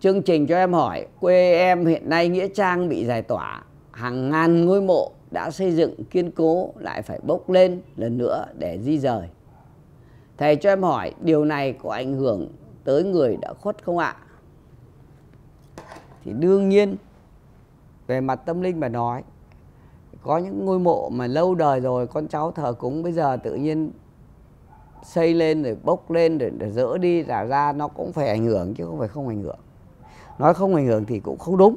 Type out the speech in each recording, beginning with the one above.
chương trình cho em hỏi, quê em hiện nay nghĩa trang bị giải tỏa, hàng ngàn ngôi mộ đã xây dựng, kiên cố lại phải bốc lên lần nữa để di rời. Thầy cho em hỏi, điều này có ảnh hưởng tới người đã khuất không ạ? Thì đương nhiên, về mặt tâm linh mà nói, có những ngôi mộ mà lâu đời rồi con cháu thờ cúng bây giờ tự nhiên xây lên rồi bốc lên rồi để dỡ đi là ra, nó cũng phải ảnh hưởng chứ không phải không ảnh hưởng nói không ảnh hưởng thì cũng không đúng.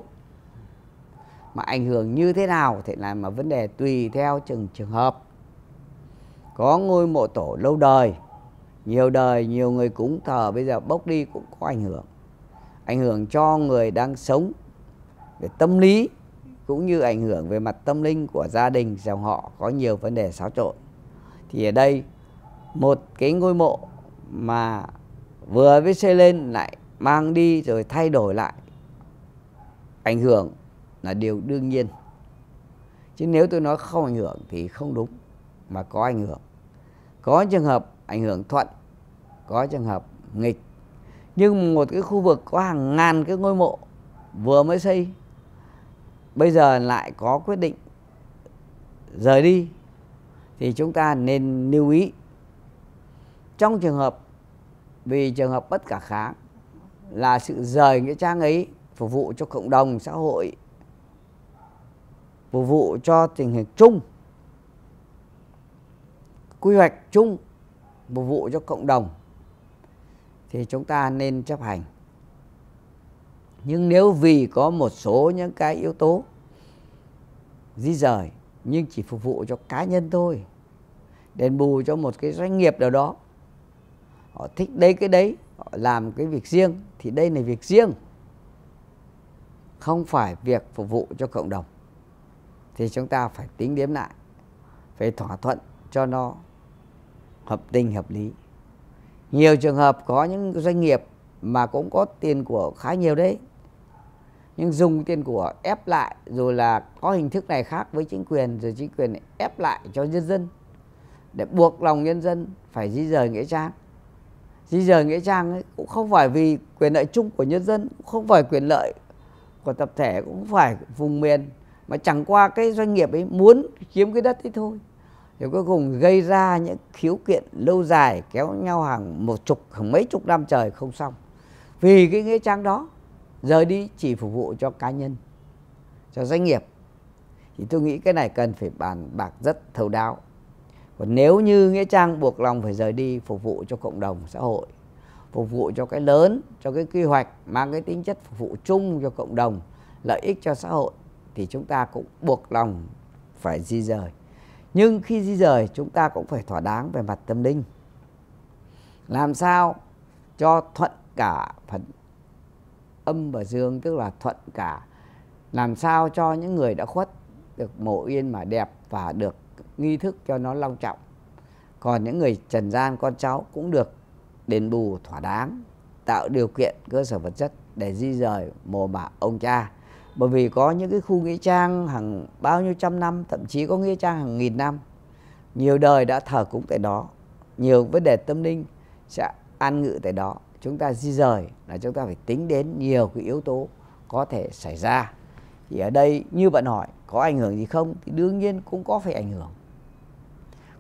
Mà ảnh hưởng như thế nào thì là mà vấn đề tùy theo từng trường hợp. Có ngôi mộ tổ lâu đời, nhiều đời nhiều người cúng thờ, bây giờ bốc đi cũng có ảnh hưởng. Ảnh hưởng cho người đang sống về tâm lý, cũng như ảnh hưởng về mặt tâm linh của gia đình, dòng họ có nhiều vấn đề xáo trộn. Thì ở đây, một cái ngôi mộ mà vừa mới xây lên lại mang đi rồi thay đổi lại. Ảnh hưởng là điều đương nhiên. Chứ nếu tôi nói không ảnh hưởng thì không đúng, mà có ảnh hưởng. Có trường hợp ảnh hưởng thuận, có trường hợp nghịch. Nhưng một cái khu vực có hàng ngàn cái ngôi mộ vừa mới xây, bây giờ lại có quyết định rời đi, thì chúng ta nên lưu ý. Trong trường hợp, vì trường hợp bất khả kháng là sự rời nghĩa trang ấy phục vụ cho cộng đồng xã hội, phục vụ cho tình hình chung, quy hoạch chung, phục vụ cho cộng đồng. Thì chúng ta nên chấp hành. Nhưng nếu vì có một số những cái yếu tố di rời, nhưng chỉ phục vụ cho cá nhân thôi, đền bù cho một cái doanh nghiệp nào đó, họ thích đấy, cái đấy, họ làm cái việc riêng thì đây là việc riêng, không phải việc phục vụ cho cộng đồng. Thì chúng ta phải tính đếm lại, phải thỏa thuận cho nó hợp tình hợp lý. Nhiều trường hợp có những doanh nghiệp mà cũng có tiền của khá nhiều đấy, nhưng dùng tiền của ép lại rồi là có hình thức này khác với chính quyền, rồi chính quyền ép lại cho nhân dân, để buộc lòng nhân dân phải di rời nghĩa trang di rời nghĩa trang ấy cũng không phải vì quyền lợi chung của nhân dân, cũng không phải quyền lợi của tập thể, cũng không phải vùng miền, mà chẳng qua cái doanh nghiệp ấy muốn chiếm cái đất ấy thôi. Thì cuối cùng gây ra những khiếu kiện lâu dài kéo nhau hàng một chục, hàng mấy chục năm trời không xong. Vì cái nghĩa trang đó, rời đi chỉ phục vụ cho cá nhân, cho doanh nghiệp. Thì tôi nghĩ cái này cần phải bàn bạc rất thấu đáo còn nếu như nghĩa trang buộc lòng phải rời đi phục vụ cho cộng đồng xã hội, phục vụ cho cái lớn, cho cái quy hoạch mang cái tính chất phục vụ chung cho cộng đồng, lợi ích cho xã hội, thì chúng ta cũng buộc lòng phải di rời. Nhưng khi di rời, chúng ta cũng phải thỏa đáng về mặt tâm linh. Làm sao cho thuận cả phần âm và dương, tức là thuận cả. Làm sao cho những người đã khuất được mộ yên mà đẹp và được nghi thức cho nó long trọng. Còn những người trần gian con cháu cũng được đền bù thỏa đáng, tạo điều kiện cơ sở vật chất để di rời mồ mả ông cha. Bởi vì có những cái khu nghĩa trang hàng bao nhiêu trăm năm, thậm chí có nghĩa trang hàng nghìn năm, nhiều đời đã thờ cúng tại đó. Nhiều vấn đề tâm linh sẽ an ngự tại đó. Chúng ta di rời là chúng ta phải tính đến nhiều cái yếu tố có thể xảy ra. Thì ở đây như bạn hỏi, có ảnh hưởng gì không? Thì đương nhiên cũng có phải ảnh hưởng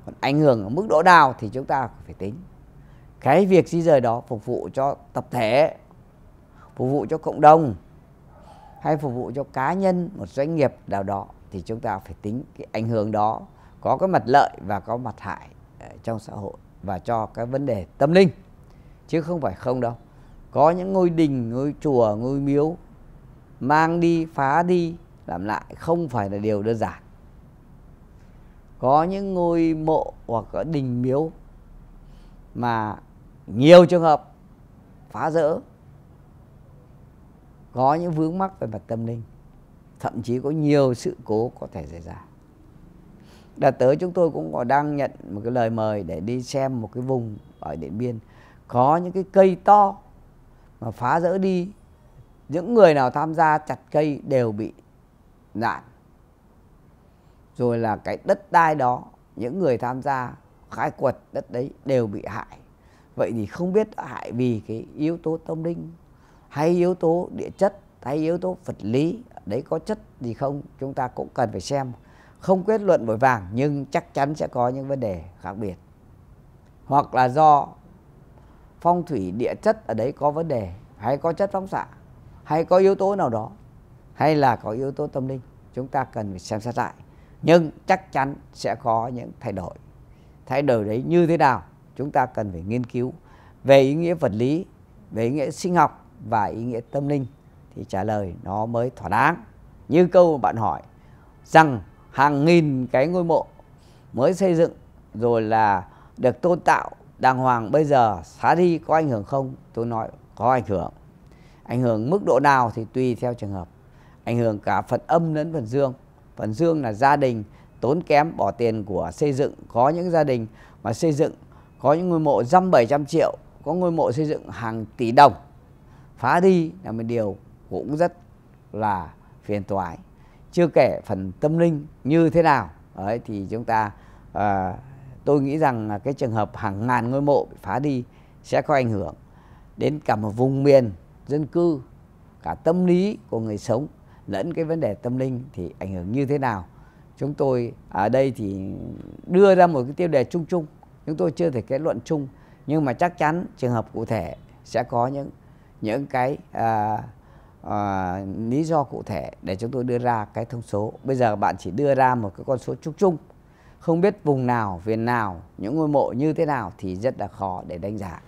còn ảnh hưởng ở mức độ nào thì chúng ta phải tính. Cái việc di rời đó phục vụ cho tập thể, phục vụ cho cộng đồng, hay phục vụ cho cá nhân, một doanh nghiệp nào đó thì chúng ta phải tính cái ảnh hưởng đó, có cái mặt lợi và có mặt hại ờ, trong xã hội và cho cái vấn đề tâm linh. Chứ không phải không đâu. Có những ngôi đình, ngôi chùa, ngôi miếu mang đi, phá đi, làm lại không phải là điều đơn giản có những ngôi mộ hoặc có đình miếu mà nhiều trường hợp phá rỡ. Có những vướng mắc về mặt tâm linh, thậm chí có nhiều sự cố có thể xảy ra. Đợt tới chúng tôi cũng còn đang nhận một cái lời mời để đi xem một cái vùng ở điện biên. Có những cái cây to mà phá rỡ đi, những người nào tham gia chặt cây đều bị nạn rồi là cái đất đai đó, những người tham gia khai quật đất đấy đều bị hại. Vậy thì không biết hại vì cái yếu tố tâm linh hay yếu tố địa chất hay yếu tố vật lý, đấy có chất gì không, chúng ta cũng cần phải xem. Không kết luận vội vàng, nhưng chắc chắn sẽ có những vấn đề khác biệt. Hoặc là do phong thủy địa chất ở đấy có vấn đề, hay có chất phóng xạ, hay có yếu tố nào đó, hay là có yếu tố tâm linh, chúng ta cần phải xem xét lại nhưng chắc chắn sẽ có những thay đổi. Thay đổi đấy như thế nào, chúng ta cần phải nghiên cứu. Về ý nghĩa vật lý, về ý nghĩa sinh học và ý nghĩa tâm linh thì trả lời nó mới thỏa đáng. Như câu bạn hỏi rằng hàng nghìn cái ngôi mộ mới xây dựng rồi là được tôn tạo đàng hoàng bây giờ xá đi có ảnh hưởng không? Tôi nói có ảnh hưởng. Ảnh hưởng mức độ nào thì tùy theo trường hợp. Ảnh hưởng cả phần âm lẫn phần dương phần dương là gia đình tốn kém bỏ tiền của xây dựng. Có những gia đình mà xây dựng có những ngôi mộ dăm bảy trăm triệu có ngôi mộ xây dựng hàng tỷ đồng. Phá đi là một điều cũng rất là phiền toái. Chưa kể phần tâm linh như thế nào. Ấy thì chúng ta à, tôi nghĩ rằng cái trường hợp hàng ngàn ngôi mộ bị phá đi sẽ có ảnh hưởng đến cả một vùng miền dân cư cả tâm lý của người sống lẫn cái vấn đề tâm linh thì ảnh hưởng như thế nào? Chúng tôi ở đây thì đưa ra một cái tiêu đề chung chung chúng tôi chưa thể kết luận chung nhưng mà chắc chắn trường hợp cụ thể sẽ có những những cái à, à, lý do cụ thể để chúng tôi đưa ra cái thông số. Bây giờ bạn chỉ đưa ra một cái con số chung chung không biết vùng nào viền nào những ngôi mộ như thế nào thì rất là khó để đánh giá.